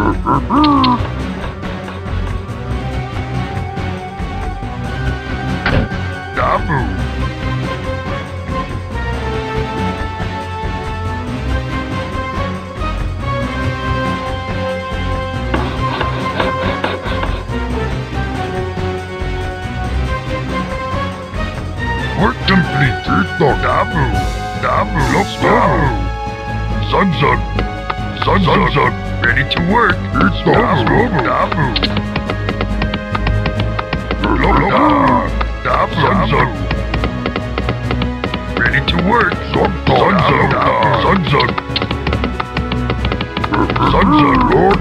Dabu. Work complete. Ito. Dabu. Dabu. Dabu. Sun Sun. Sun Sun Sun. Ready to work. Ito. Dabu. Dabu. Dabu. Dabu. Ready to work. Sun Sun. Sun Sun. Sun Sun. Lord.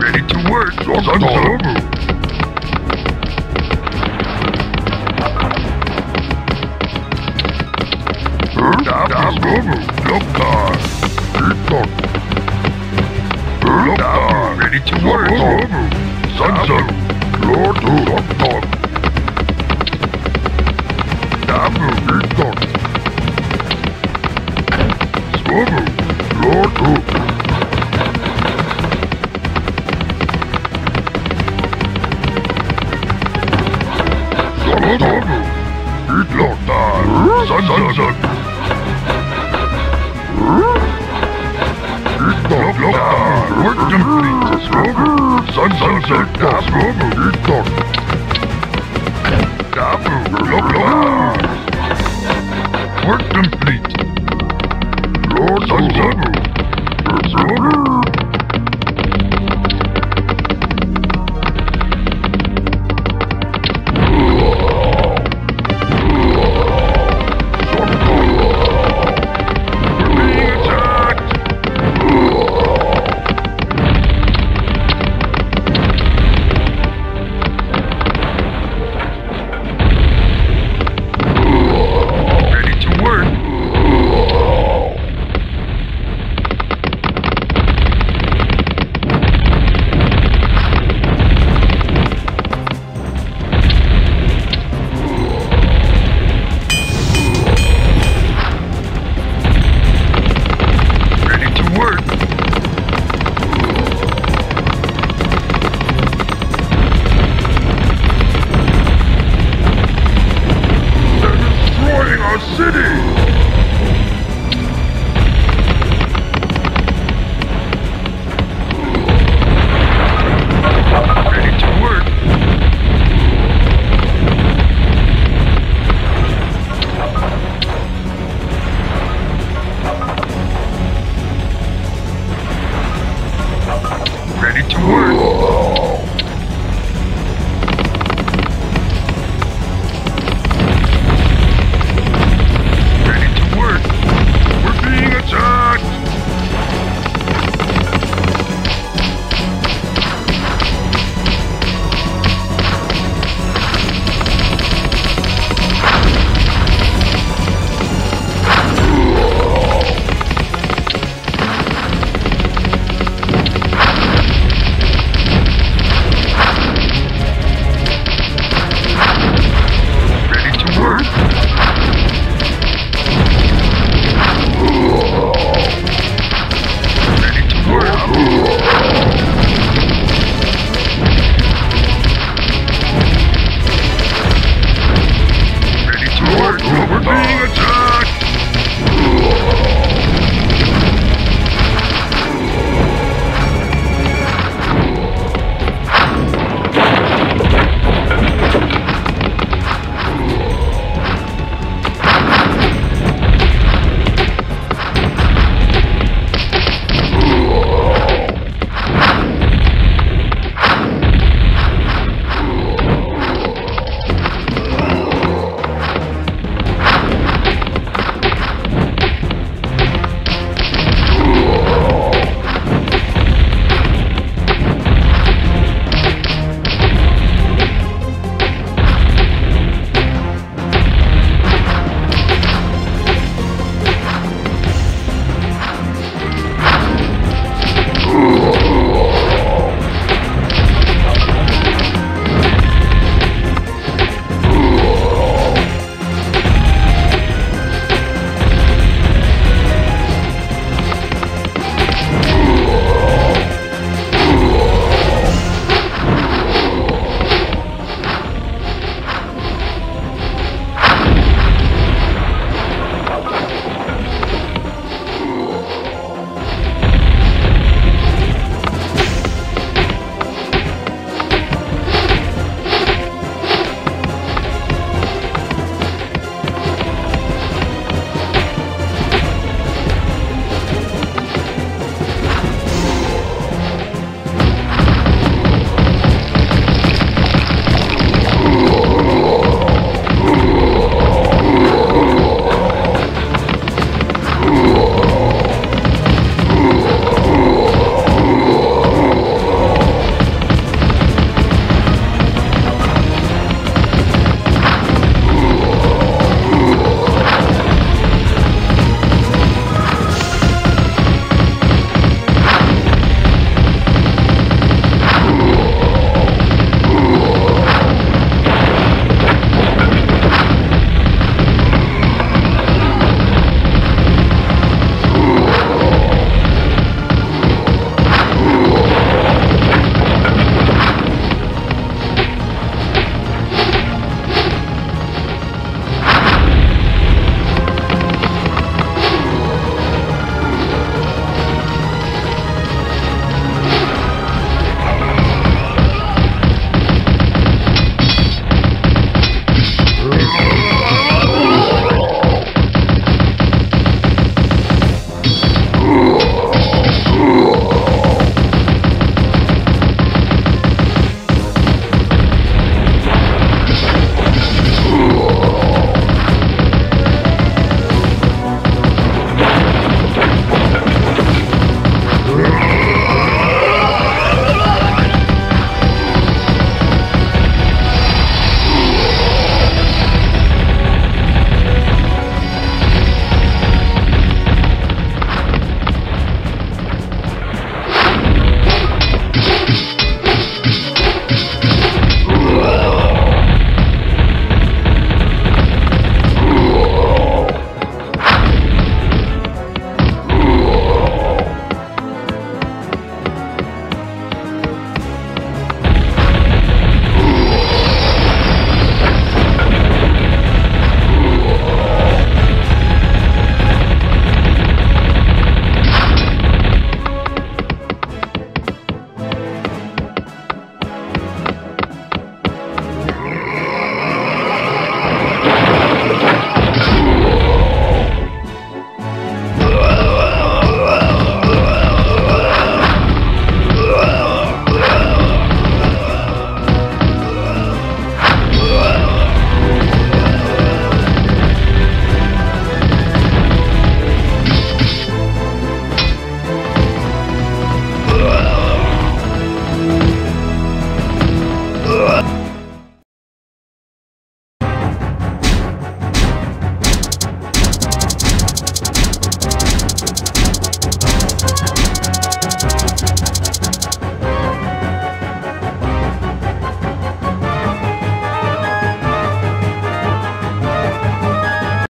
Ready to work. Sun Sun. Sun Sun work complete. Swobu, sun, sun, sun. Dabu, look, look, work complete. Sun, sun, swobu. being attacked!